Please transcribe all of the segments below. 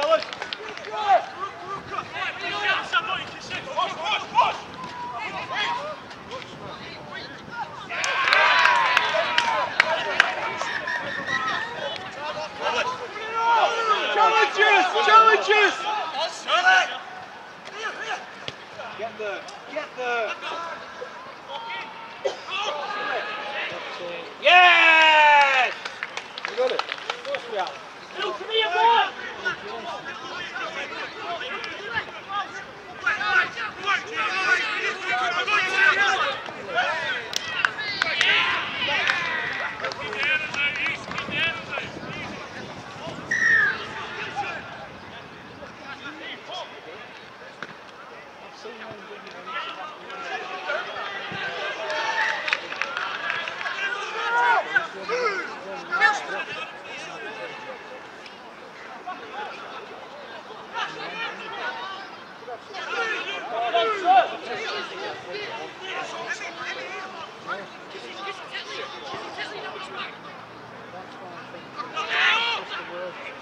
fellas. Get there. Yes! You got it. Of course we have.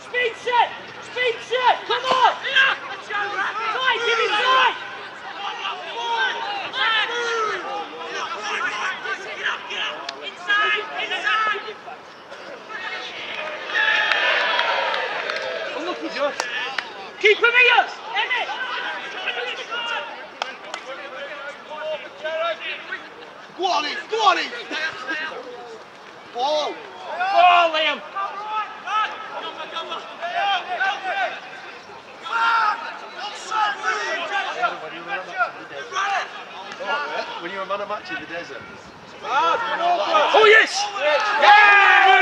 Speed set! Come on! Emmett! Go on go on. Ball, When you were man of match in the desert. Oh yes! Yeah!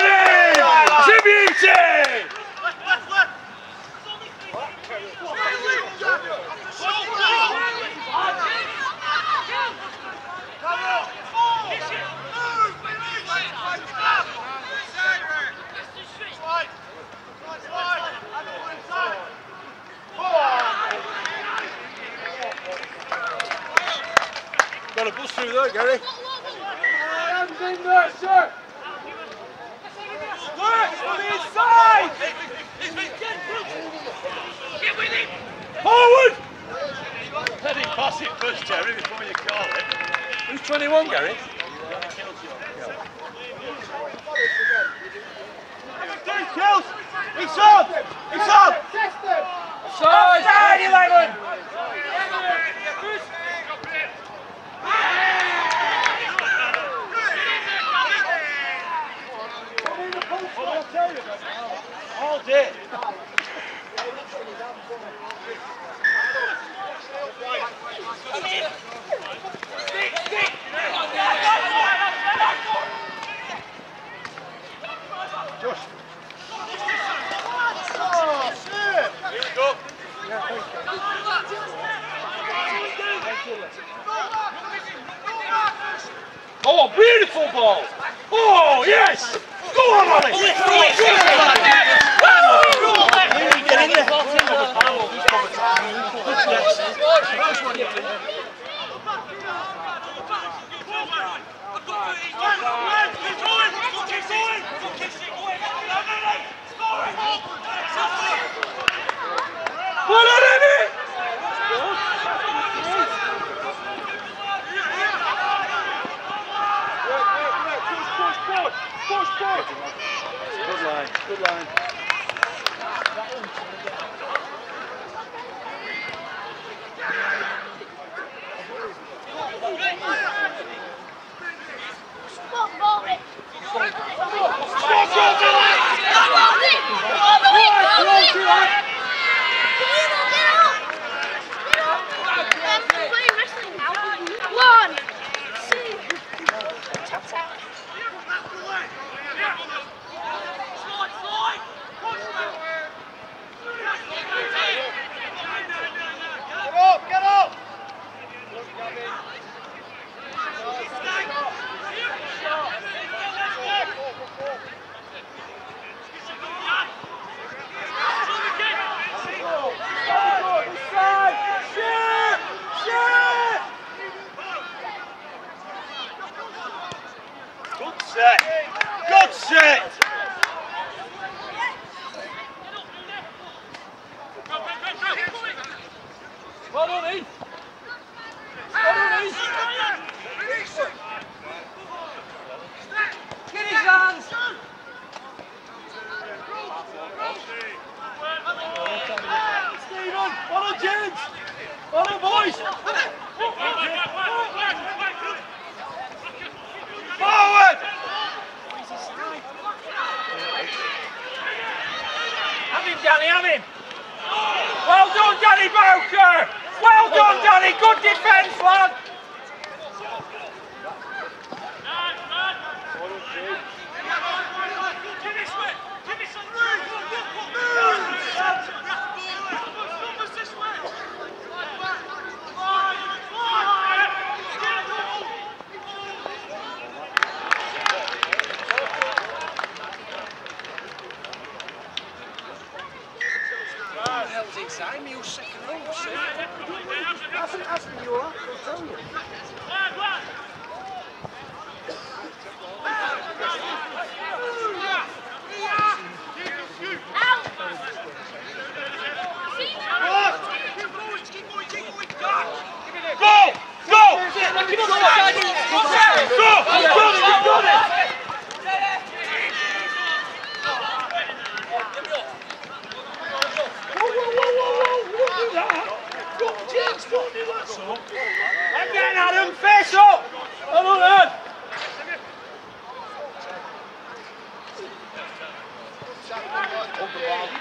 It's a beauty! Got a bus through there, Gary. Work on the inside! Get with him! Forward! Let him pass it first, Jerry, before you call it. Who's 21, Gary? Kills! It's on! It's on! Side 11! Oh, beautiful ball! Oh, yes! Go on! Well Good line, good line. Good set. Good set. Well James. Well boys. Hell's inside me, who's second row, sir? Hasn't asked me you are.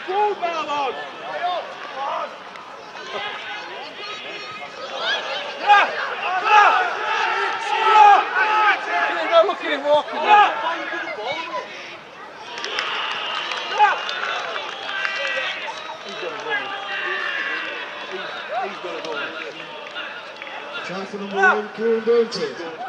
Go, Ballon! Look at him walking. He's going. He's going to go. Time for number one, Kieran Burton.